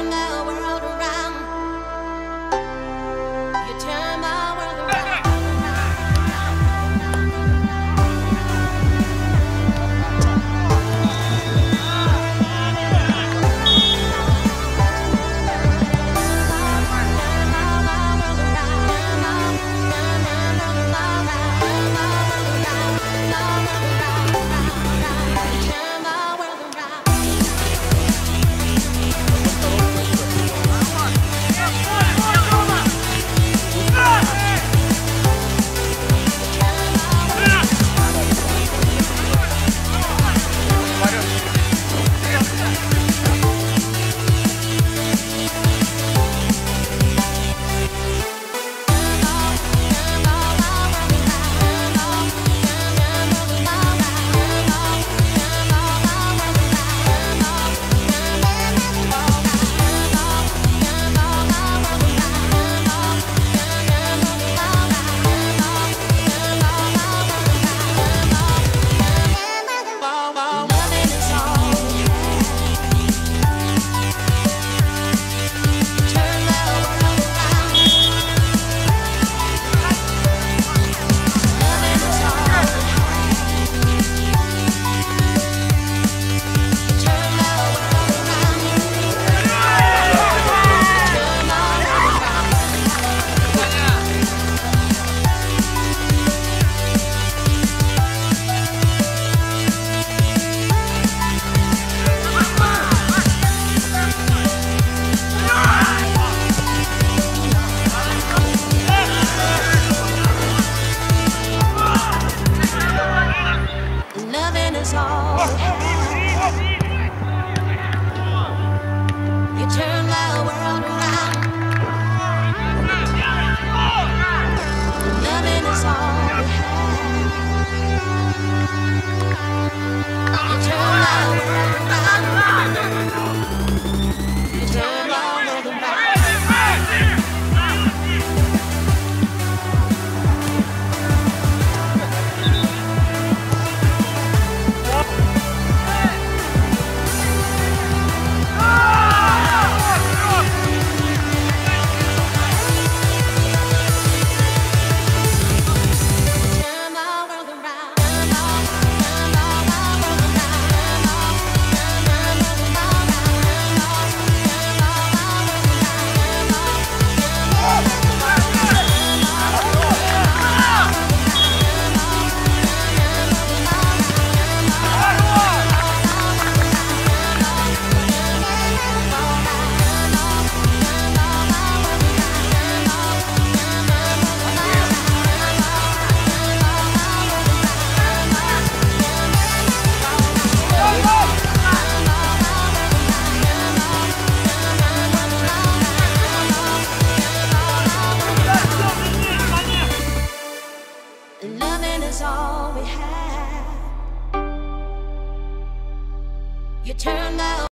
turn the world around. Loving is all we have. You turn my